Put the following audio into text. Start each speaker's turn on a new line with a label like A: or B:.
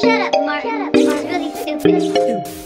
A: Shut up, Martin. This is really stupid.